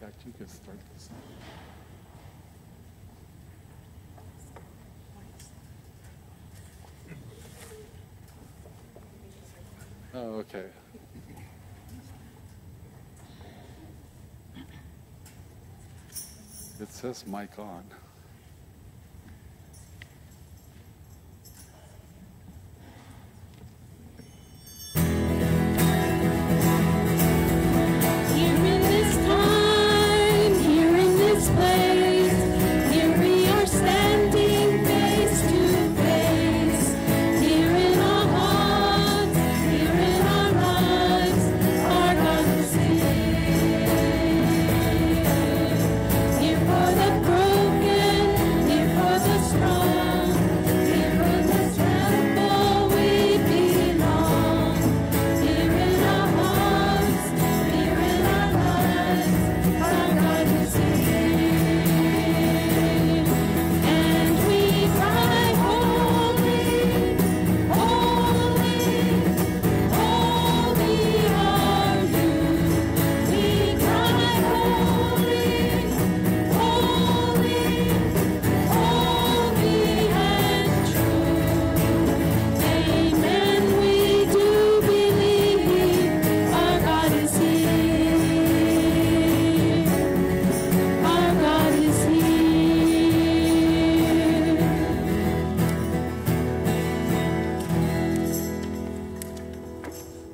fact, you could start this. Oh, okay. It says mic on.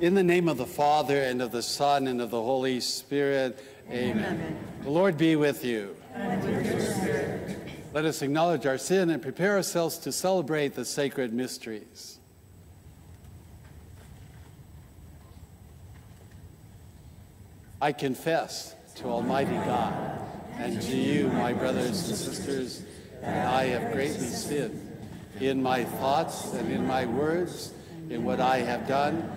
In the name of the Father, and of the Son, and of the Holy Spirit, amen. The Lord be with you. Let us acknowledge our sin and prepare ourselves to celebrate the sacred mysteries. I confess to Almighty God and to you, my brothers and sisters, that I have greatly sinned in my thoughts and in my words, in what I have done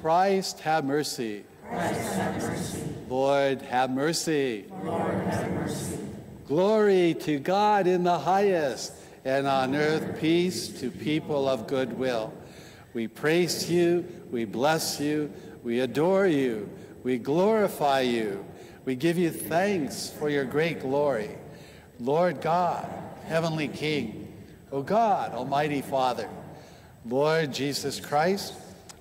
Christ, have mercy. Lord, have mercy. Glory to God in the highest, and on earth peace to people of good will. We praise you, we bless you, we adore you, we glorify you. We give you thanks for your great glory. Lord God, Heavenly King, O God, Almighty Father, Lord Jesus Christ,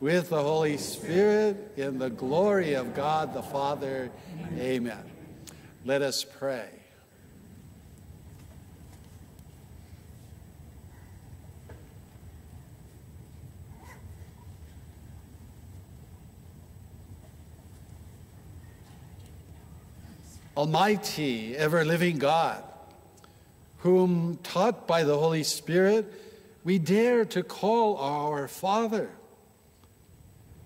with the Holy Spirit, in the glory of God the Father. Amen. Let us pray. Almighty, ever living God, whom taught by the Holy Spirit, we dare to call our Father.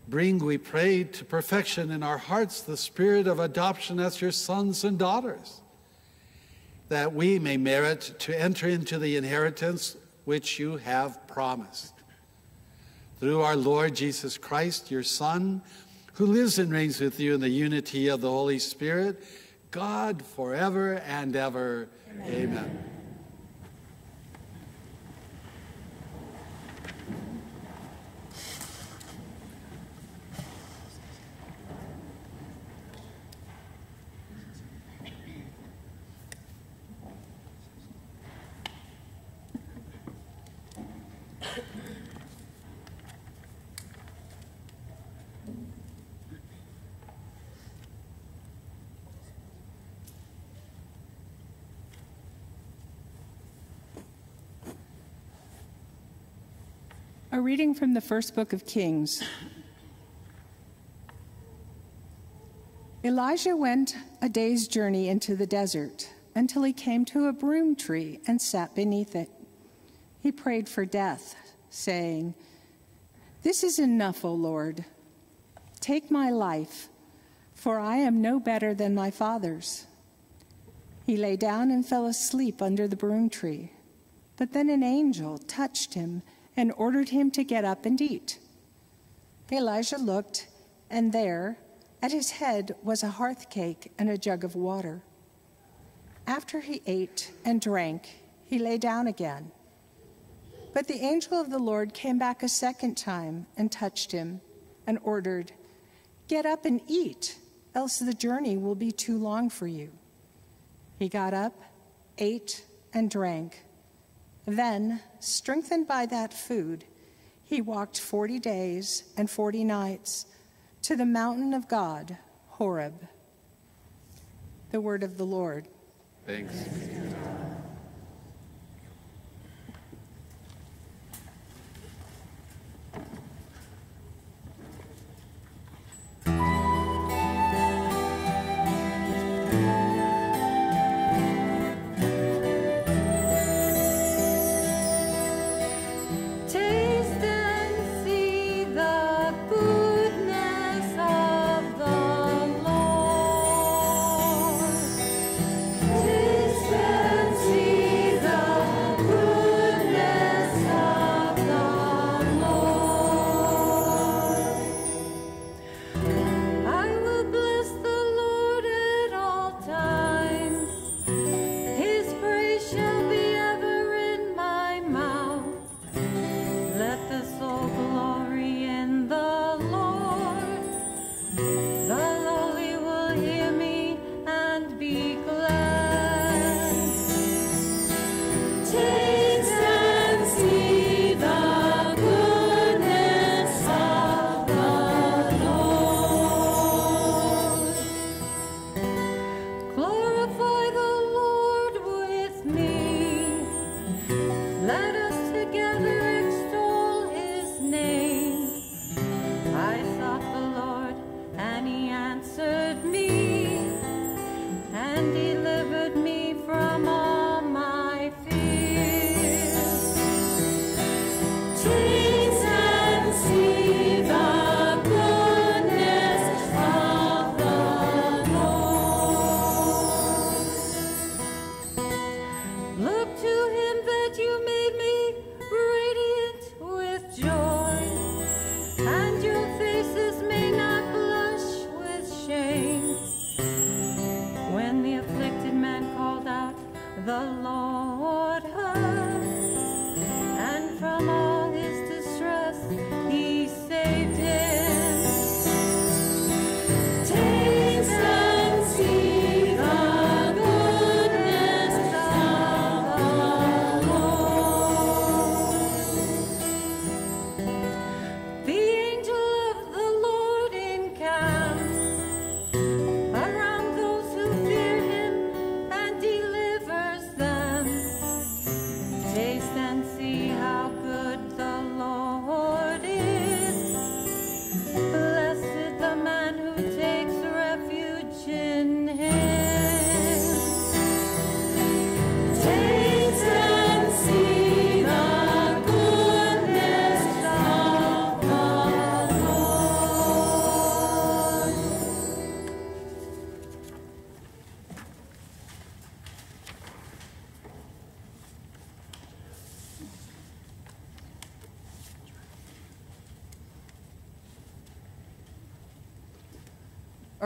Bring, we pray, to perfection in our hearts the spirit of adoption as your sons and daughters, that we may merit to enter into the inheritance which you have promised. Through our Lord Jesus Christ, your Son, who lives and reigns with you in the unity of the Holy Spirit, God forever and ever. Amen. A reading from the first book of Kings. Elijah went a day's journey into the desert until he came to a broom tree and sat beneath it. He prayed for death, saying, This is enough, O Lord. Take my life, for I am no better than my fathers. He lay down and fell asleep under the broom tree. But then an angel touched him and ordered him to get up and eat. Elijah looked, and there, at his head, was a hearth cake and a jug of water. After he ate and drank, he lay down again. But the angel of the Lord came back a second time and touched him and ordered, Get up and eat, else the journey will be too long for you. He got up, ate, and drank. Then, strengthened by that food, he walked 40 days and 40 nights to the mountain of God, Horeb. The word of the Lord. Thanks.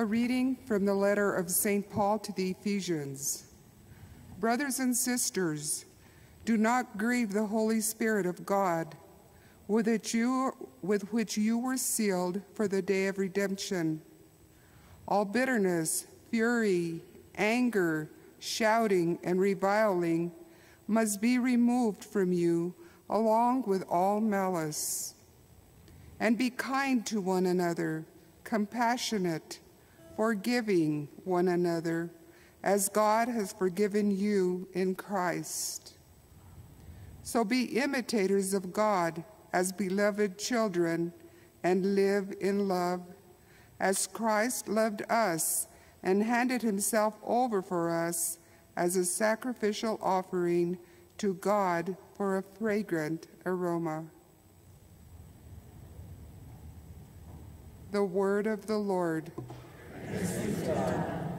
A reading from the letter of St. Paul to the Ephesians. Brothers and sisters, do not grieve the Holy Spirit of God, with which you, with which you were sealed for the day of redemption. All bitterness, fury, anger, shouting, and reviling must be removed from you, along with all malice. And be kind to one another, compassionate, forgiving one another, as God has forgiven you in Christ. So be imitators of God as beloved children and live in love, as Christ loved us and handed himself over for us as a sacrificial offering to God for a fragrant aroma. The word of the Lord. The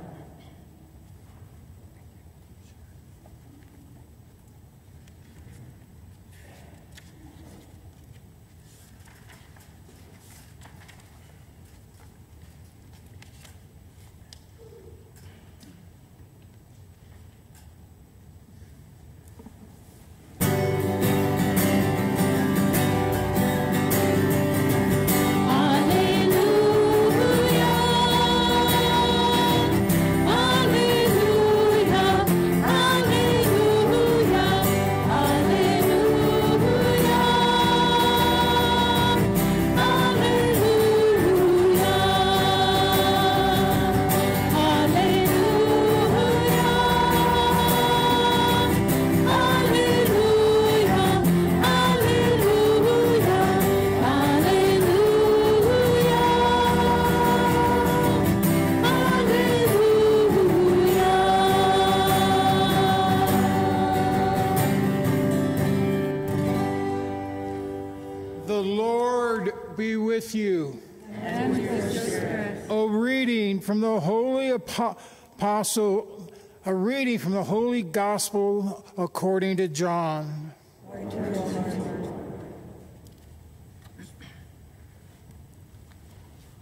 Be with you. And with your spirit. A reading from the Holy Apostle, a reading from the Holy Gospel according to John.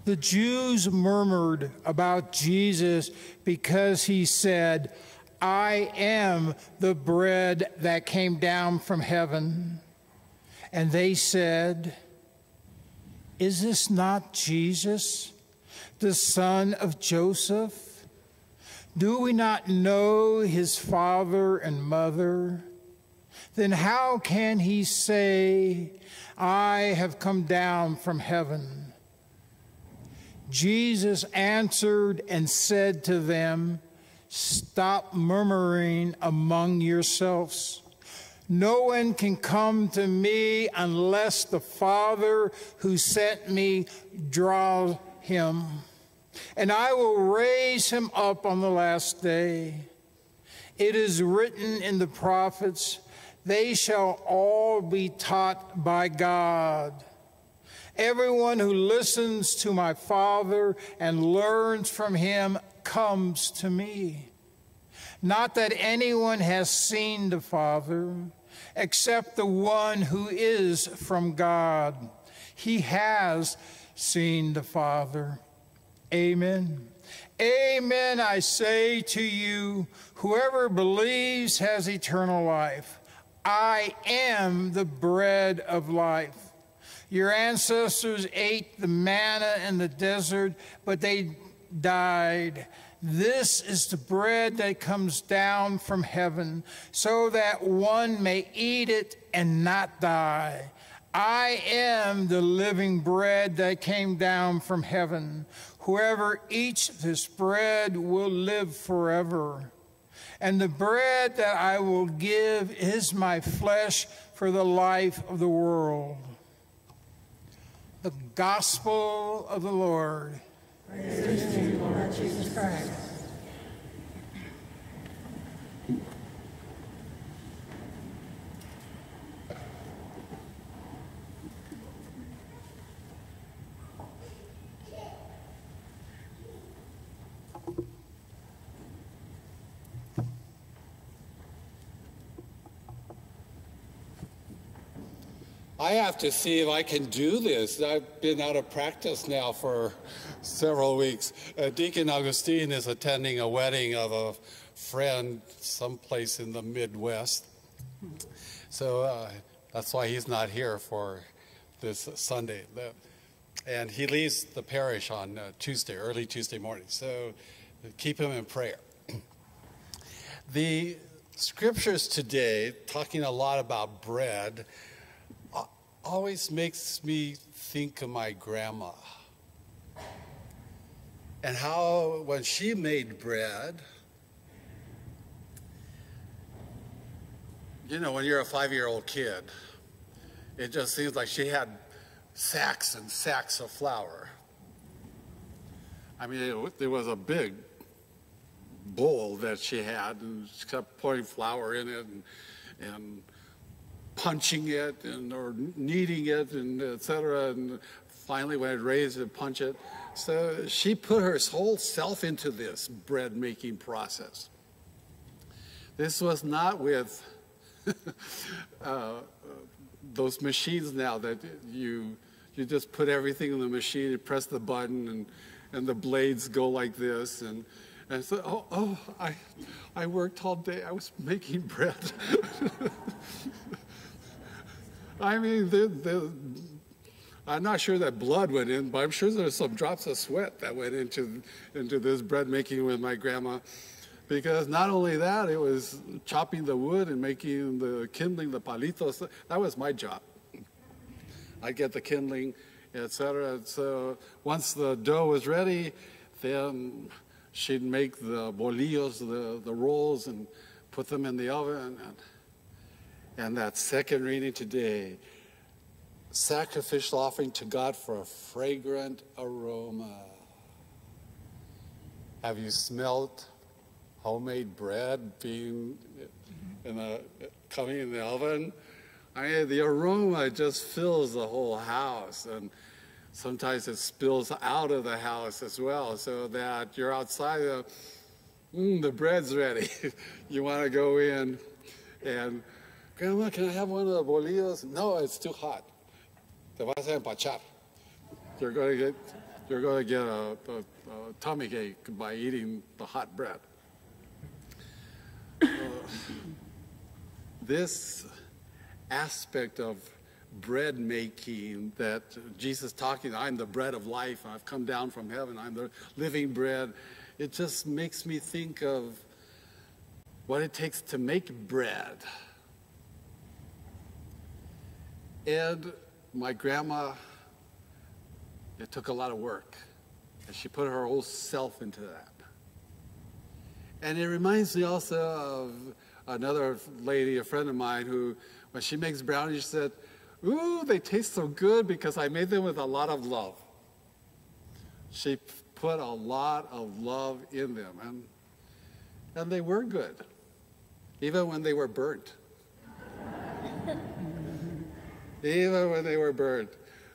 The Jews murmured about Jesus because he said, I am the bread that came down from heaven. And they said, Is this not Jesus, the son of Joseph? Do we not know his father and mother? Then how can he say, I have come down from heaven? Jesus answered and said to them, Stop murmuring among yourselves. No one can come to me unless the Father who sent me draws him. And I will raise him up on the last day. It is written in the prophets, they shall all be taught by God. Everyone who listens to my Father and learns from him comes to me. Not that anyone has seen the Father, except the one who is from God. He has seen the Father. Amen. Amen, I say to you, whoever believes has eternal life. I am the bread of life. Your ancestors ate the manna in the desert, but they died. This is the bread that comes down from heaven, so that one may eat it and not die. I am the living bread that came down from heaven. Whoever eats this bread will live forever. And the bread that I will give is my flesh for the life of the world. The gospel of the Lord. Praise to you, Lord Jesus Christ. I have to see if I can do this. I've been out of practice now for several weeks. Uh, Deacon Augustine is attending a wedding of a friend someplace in the Midwest. So uh, that's why he's not here for this Sunday. And he leaves the parish on uh, Tuesday, early Tuesday morning. So keep him in prayer. The scriptures today, talking a lot about bread, always makes me think of my grandma and how when she made bread, you know, when you're a five year old kid it just seems like she had sacks and sacks of flour. I mean, it, there was a big bowl that she had, and she kept pouring flour in it and, and punching it and or kneading it and etc. And finally, when it raised, it punch it. So she put her whole self into this bread making process. This was not with uh, those machines now that you you just put everything in the machine, you press the button, and and the blades go like this, and and so oh oh I I worked all day. I was making bread. I mean, the, the, I'm not sure that blood went in, but I'm sure there's some drops of sweat that went into into this bread making with my grandma because not only that, it was chopping the wood and making the kindling, the palitos. That was my job. I'd get the kindling, etc. So once the dough was ready, then she'd make the bolillos, the, the rolls, and put them in the oven. And, and that second reading today, sacrificial offering to God for a fragrant aroma. Have you smelled homemade bread being in the, coming in the oven. I the aroma just fills the whole house, and sometimes it spills out of the house as well, so that you're outside. Uh, mm, the bread's ready. you want to go in, and Grandma, can I have one of the bolillos? No, it's too hot. Te vas a empachar. You're going to get, you're going to get a, a, a tummy ache by eating the hot bread. Uh, this aspect of bread making that Jesus talking, I'm the bread of life, I've come down from heaven, I'm the living bread, it just makes me think of what it takes to make bread. And my grandma, it took a lot of work, and she put her whole self into that. And it reminds me also of another lady, a friend of mine, who, when she makes brownies, she said, Ooh, they taste so good because I made them with a lot of love. She put a lot of love in them, and, and they were good, even when they were burnt. Even when they were burnt,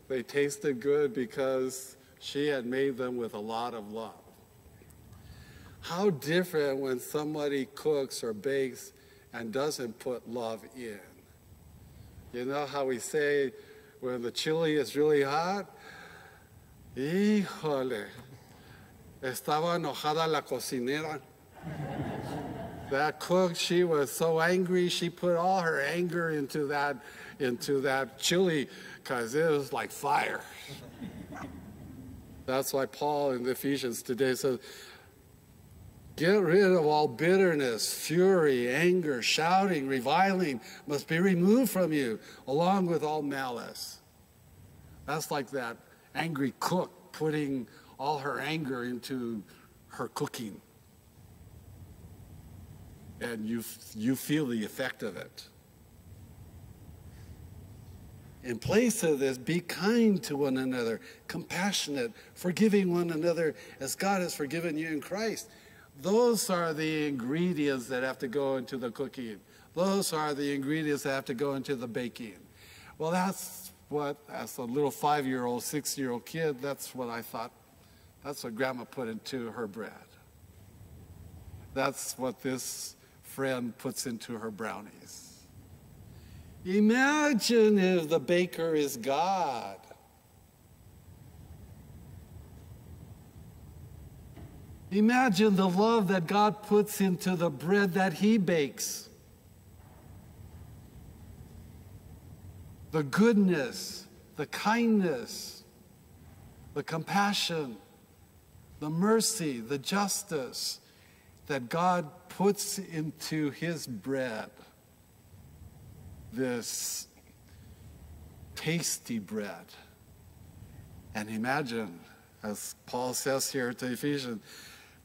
they tasted good because she had made them with a lot of love. How different when somebody cooks or bakes and doesn't put love in. You know how we say when the chili is really hot? Híjole, estaba enojada la cocinera. That cook, she was so angry, she put all her anger into that, into that chili because it was like fire. That's why Paul in the Ephesians today says, Get rid of all bitterness, fury, anger, shouting, reviling must be removed from you, along with all malice. That's like that angry cook putting all her anger into her cooking. And you, you feel the effect of it. In place of this, be kind to one another, compassionate, forgiving one another as God has forgiven you in Christ. Those are the ingredients that have to go into the cooking. Those are the ingredients that have to go into the baking. Well, that's what, as a little five year old, six year old kid, that's what I thought. That's what grandma put into her bread. That's what this friend puts into her brownies. Imagine if the baker is God. Imagine the love that God puts into the bread that He bakes. The goodness, the kindness, the compassion, the mercy, the justice that God puts into His bread. This tasty bread. And imagine, as Paul says here to Ephesians,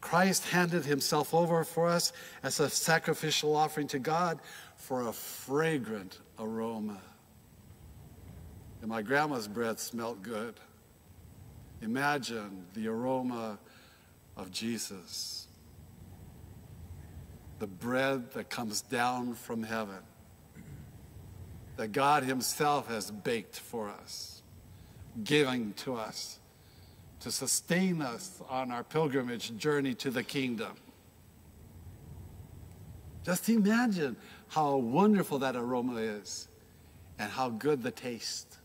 Christ handed himself over for us as a sacrificial offering to God for a fragrant aroma. And my grandma's bread smelled good. Imagine the aroma of Jesus, the bread that comes down from heaven, that God Himself has baked for us, giving to us to sustain us on our pilgrimage journey to the kingdom. Just imagine how wonderful that aroma is and how good the taste.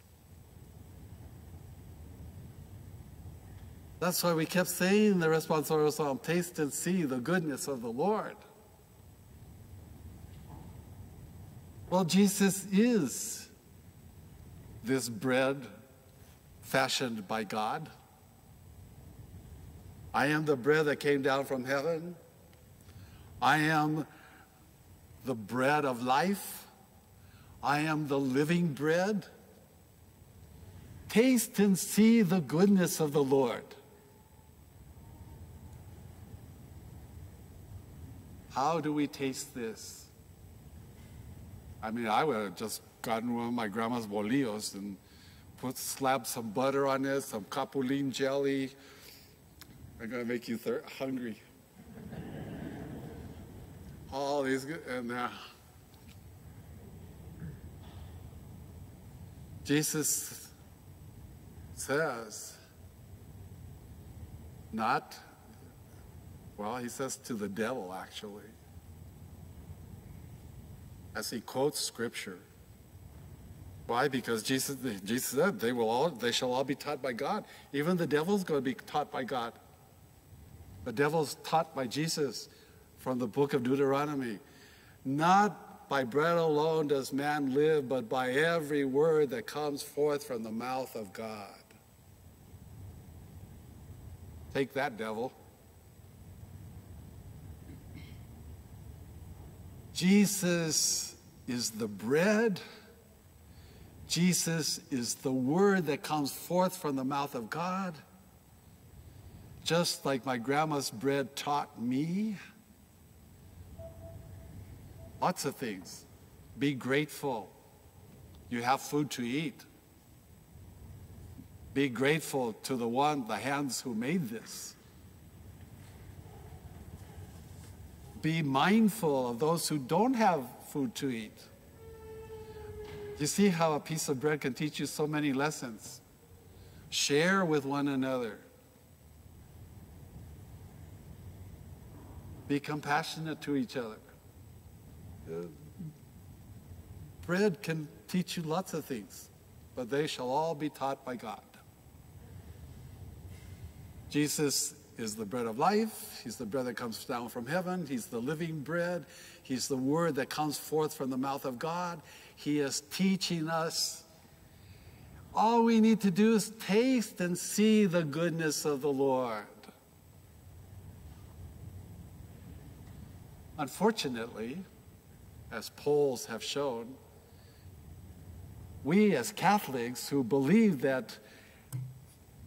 That's why we kept saying the responsorial psalm, taste and see the goodness of the Lord. Well, Jesus is this bread fashioned by God. I am the bread that came down from heaven. I am the bread of life. I am the living bread. Taste and see the goodness of the Lord. How do we taste this? I mean, I would have just gotten one of my grandma's bolillos and put slapped some butter on it, some capulin jelly. I'm gonna make you thir- hungry. All these good, and uh, Jesus says, not, well, he says to the devil actually, as he quotes scripture. Why? Because Jesus, Jesus said they will all, they shall all be taught by God. Even the devil's going to be taught by God. The devil's taught by Jesus from the book of Deuteronomy. Not by bread alone does man live, but by every word that comes forth from the mouth of God. Take that, devil. Jesus is the bread. Jesus is the word that comes forth from the mouth of God. Just like my grandma's bread taught me. Lots of things. Be grateful. You have food to eat. Be grateful to the one, the hands who made this. Be mindful of those who don't have food to eat. You see how a piece of bread can teach you so many lessons. Share with one another. Be compassionate to each other. Bread can teach you lots of things, but they shall all be taught by God. Jesus is the bread of life. He's the bread that comes down from heaven. He's the living bread. He's the word that comes forth from the mouth of God. He is teaching us. All we need to do is taste and see the goodness of the Lord. Unfortunately, as polls have shown, we as Catholics who believe that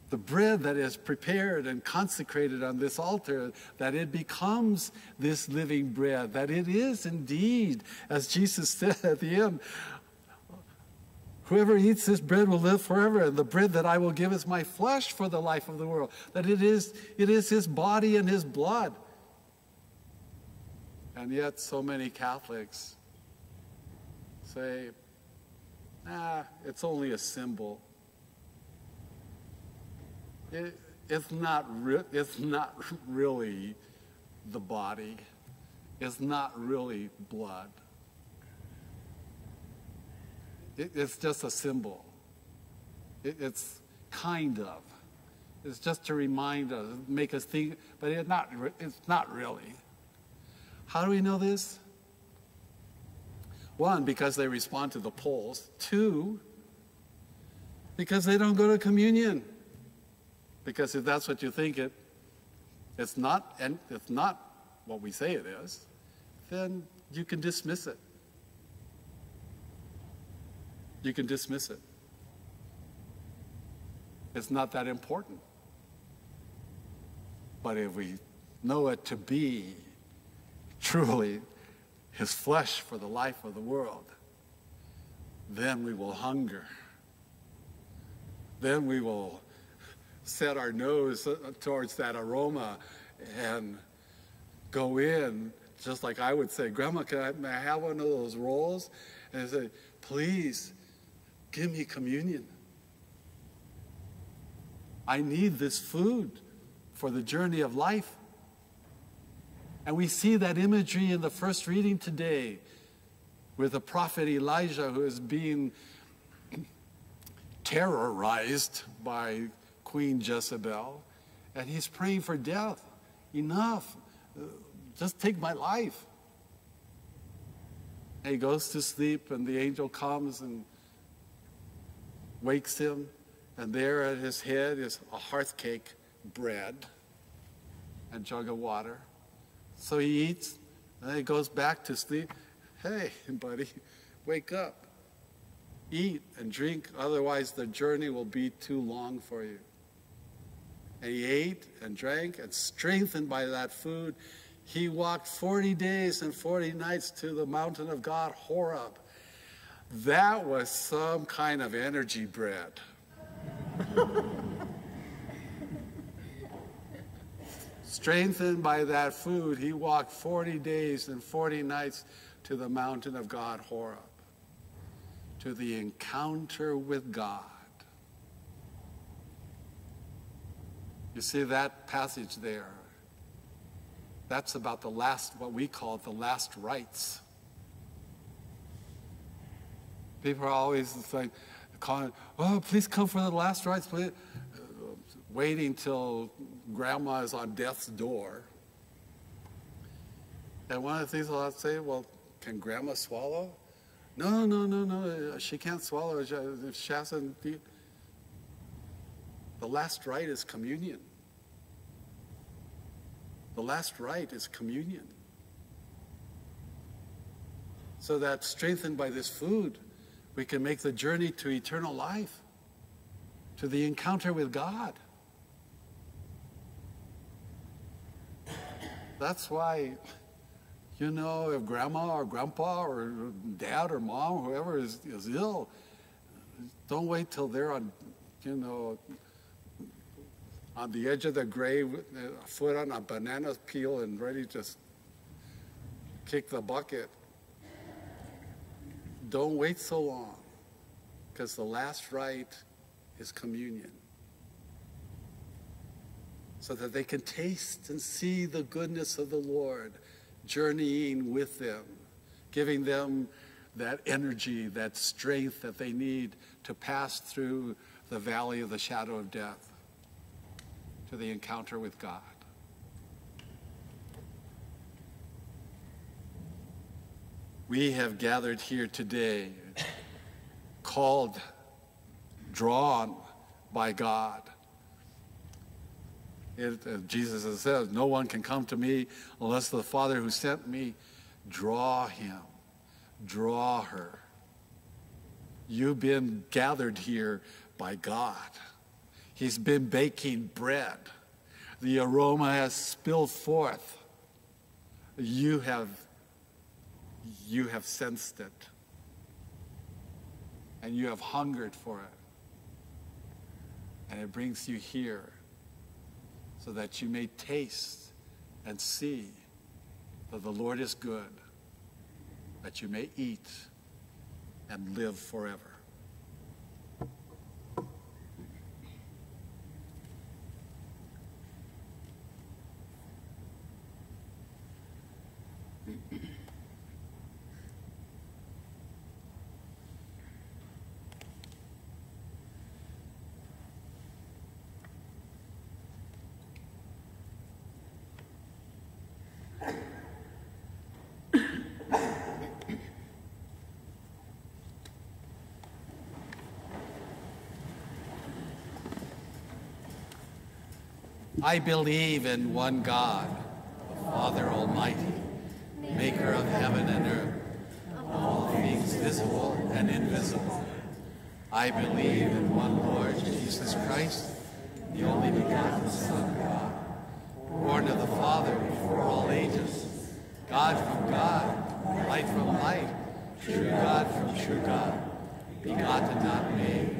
the bread that is prepared and consecrated on this altar, that it becomes this living bread, that it is indeed, as Jesus said at the end, whoever eats this bread will live forever, and the bread that I will give is my flesh for the life of the world, that it is, it is his body and his blood. And yet so many Catholics say, ah, it's only a symbol. It, it's, not it's not really the body. It's not really blood. It, it's just a symbol. It, it's kind of. It's just to remind us, make us think, but it's not, it's not really. How do we know this? One, because they respond to the polls. Two, because they don't go to communion. Because if that's what you think it, it's not, and it's not what we say it is, then you can dismiss it. You can dismiss it. It's not that important. But if we know it to be truly his flesh for the life of the world, then we will hunger then we will set our nose uh, uh, towards that aroma and go in, just like I would say, Grandma, can I, may I have one of those rolls? And I say, please, give me communion. I need this food for the journey of life. And we see that imagery in the first reading today with the prophet Elijah who is being terrorized by Queen Jezebel. And he's praying for death. Enough. Just take my life. And he goes to sleep, and the angel comes and wakes him. And there at his head is a hearth cake, bread, and jug of water. So he eats, and then he goes back to sleep. Hey, buddy, wake up. Eat and drink, otherwise the journey will be too long for you. And he ate and drank, and strengthened by that food, he walked 40 days and 40 nights to the mountain of God, Horeb. That was some kind of energy bread. Strengthened by that food, he walked 40 days and 40 nights to the mountain of God, Horeb, to the encounter with God. You see that passage there? That's about the last, what we call the last rites. People are always saying, calling, oh, please come for the last rites, please. waiting till grandma is on death's door. And one of the things I'll say, well, can grandma swallow? No, no, no, no, she can't swallow. She hasn't, the last rite is communion. The last rite is communion. So that strengthened by this food, we can make the journey to eternal life, to the encounter with God. That's why, you know, if grandma or grandpa or dad or mom, whoever is, is ill, don't wait till they're on, you know, on the edge of the grave, a foot on a banana peel and ready to kick the bucket. Don't wait so long, because the last rite is communion. So that they can taste and see the goodness of the Lord, journeying with them, giving them that energy, that strength that they need to pass through the valley of the shadow of death to the encounter with God. We have gathered here today, called, drawn by God. It, uh, Jesus said, No one can come to me unless the Father who sent me draw him, draw her. You've been gathered here by God. He's been baking bread. The aroma has spilled forth. You have, you have sensed it. And you have hungered for it. And it brings you here so that you may taste and see that the Lord is good, that you may eat and live forever. I believe in one God, the Father Almighty, maker of heaven and earth, all things visible and invisible. I believe in one Lord Jesus Christ, the only begotten Son of God, born of the Father before all ages, God from God, light from light, true God from true God, begotten not made,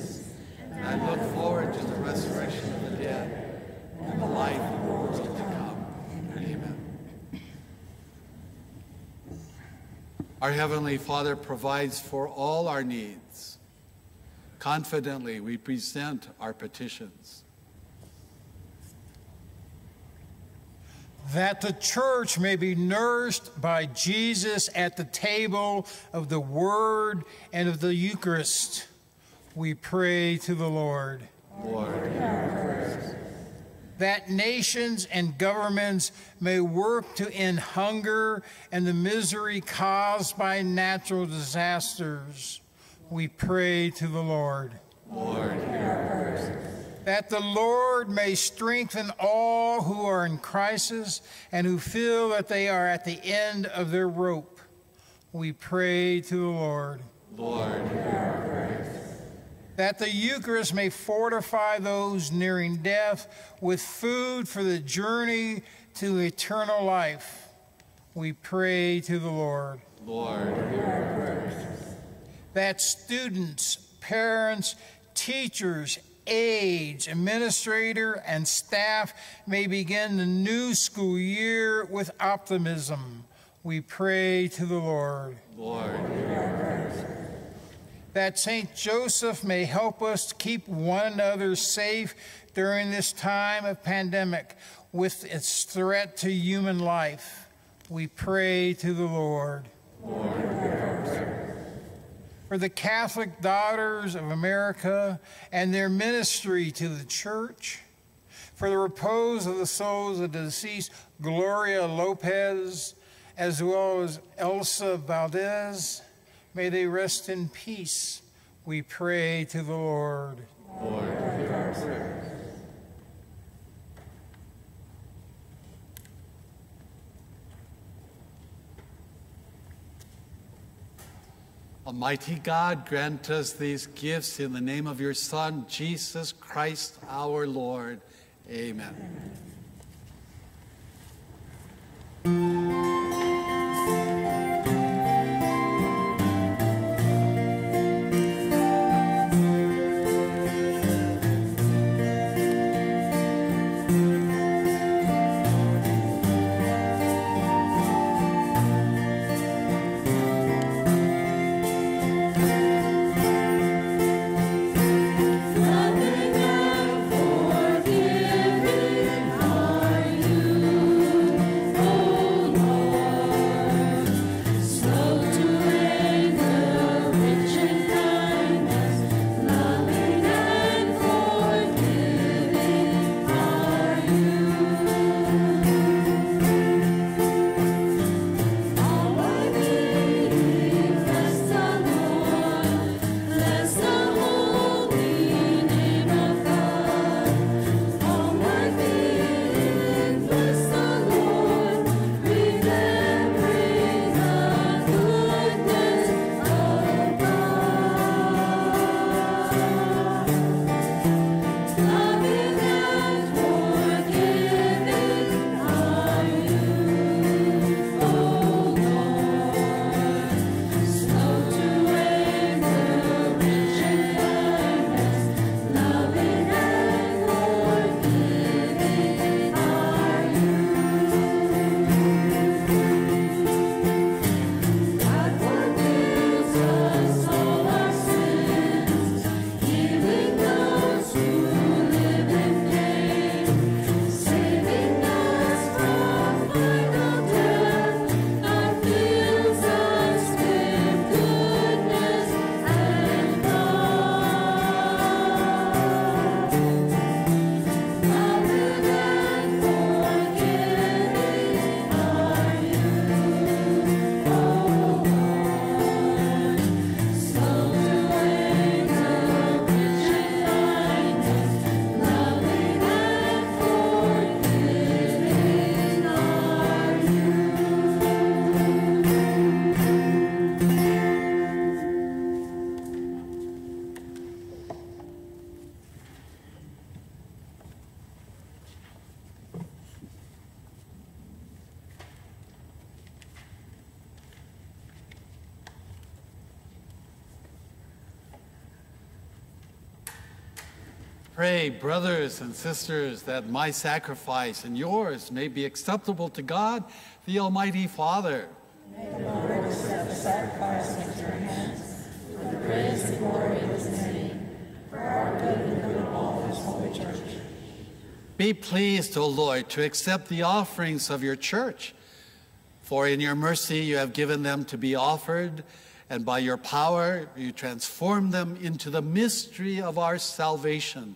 and I look forward to the resurrection of the dead and the life of the world to come. Amen. Our Heavenly Father provides for all our needs. Confidently, we present our petitions. that the church may be nourished by Jesus at the table of the Word and of the Eucharist. We pray to the Lord. Lord, That nations and governments may work to end hunger and the misery caused by natural disasters. We pray to the Lord. Lord, that the Lord may strengthen all who are in crisis and who feel that they are at the end of their rope. We pray to the Lord. Lord, That the Eucharist may fortify those nearing death with food for the journey to eternal life. We pray to the Lord. Lord, hear our prayers. That students, parents, teachers, aides, administrator, and staff may begin the new school year with optimism. We pray to the Lord. Lord, That St. Joseph may help us keep one another safe during this time of pandemic with its threat to human life. We pray to the Lord. For the Catholic Daughters of America and their ministry to the church, for the repose of the souls of the deceased Gloria Lopez, as well as Elsa Valdez, may they rest in peace. We pray to the Lord. Almighty God, grant us these gifts in the name of your Son, Jesus Christ our Lord. Amen. Nothing Pray, brothers and sisters, that my sacrifice and yours may be acceptable to God, the Almighty Father. May the Lord accept the sacrifice into your hands for the praise and glory of his name, for our good and good of all his holy church. Be pleased, O Lord, to accept the offerings of your church. For in your mercy you have given them to be offered, and by your power you transform them into the mystery of our salvation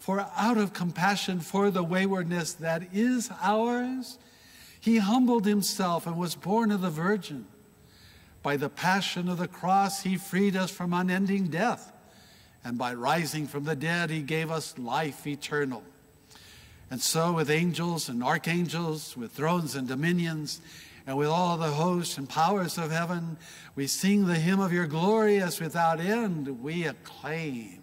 For out of compassion for the waywardness that is ours, he humbled himself and was born of the Virgin. By the passion of the cross, he freed us from unending death and by rising from the dead, he gave us life eternal. And so, with angels and archangels, with thrones and dominions, and with all the hosts and powers of heaven, we sing the hymn of your glory as without end we acclaim.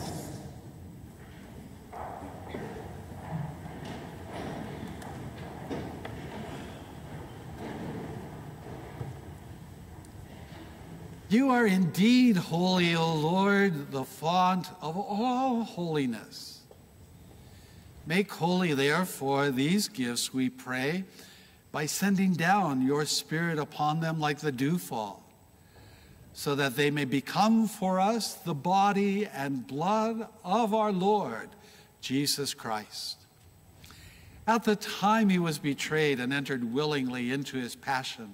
You are indeed holy, O Lord, the font of all holiness. Make holy, therefore, these gifts, we pray, by sending down your Spirit upon them like the dewfall, so that they may become for us the body and blood of our Lord, Jesus Christ. At the time he was betrayed and entered willingly into his passion,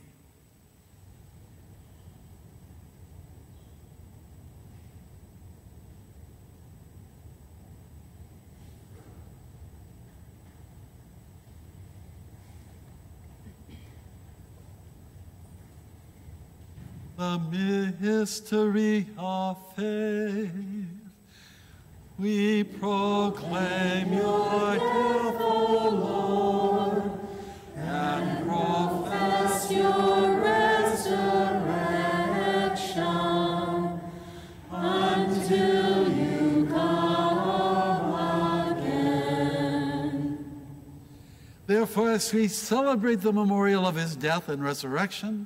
The mystery of faith. We proclaim your death, O Lord, and profess your resurrection until you come again. Therefore, as we celebrate the memorial of his death and resurrection,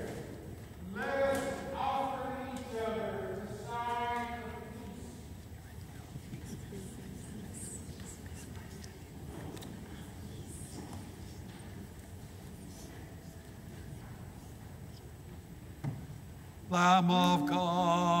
Lamb of God,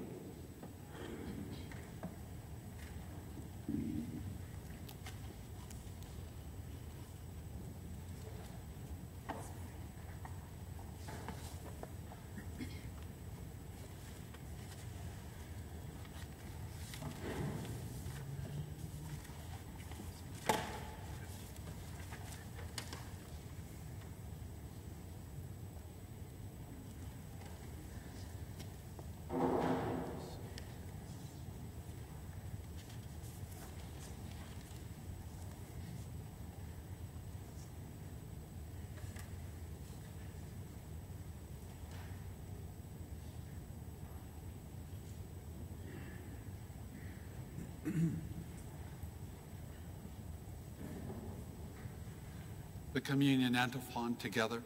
the communion antiphon together.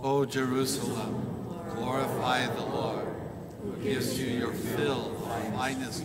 O Jerusalem, glorify the Lord, who gives you your fill of finest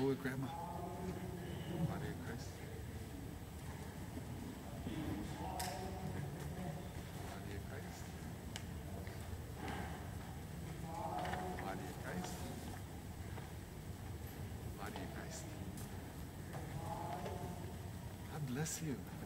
Oh, Grandma. Body Christ. Body Christ. Body Christ. Body Christ. God bless you.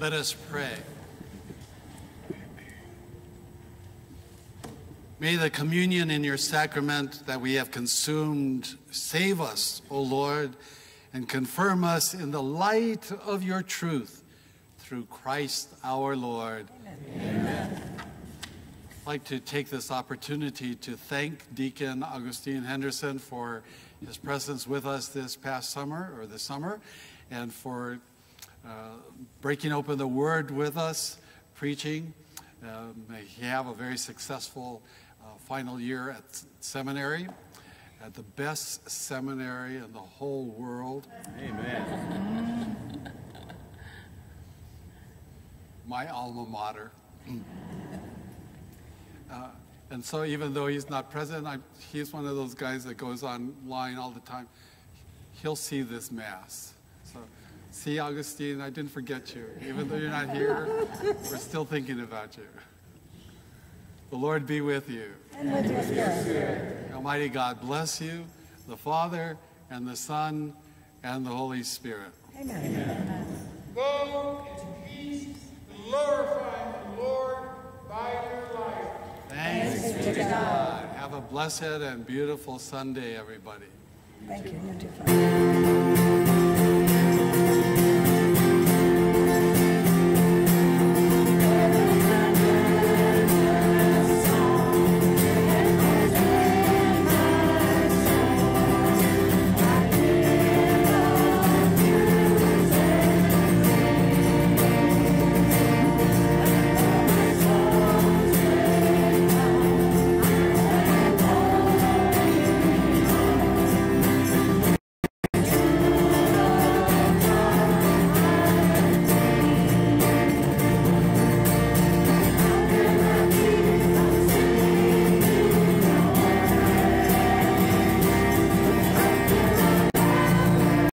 Let us pray. May the communion in your sacrament that we have consumed save us, O Lord, and confirm us in the light of your truth through Christ our Lord. Amen. I'd like to take this opportunity to thank Deacon Augustine Henderson for his presence with us this past summer or this summer and for breaking open the word with us, preaching. Uh, may he have a very successful uh, final year at seminary, at the best seminary in the whole world. Amen. My alma mater. Uh, and so, even though he's not present, I'm, he's one of those guys that goes online all the time. He'll see this mass. So, see, Augustine, I didn't forget you. Even though you're not here, we're still thinking about you. The Lord be with you. And with your spirit. Almighty God bless you, the Father, and the Son, and the Holy Spirit. Amen. Go in peace, glorifying the Lord by your life. Thanks be to God. Have a blessed and beautiful Sunday, everybody. Thank you. You too, Father.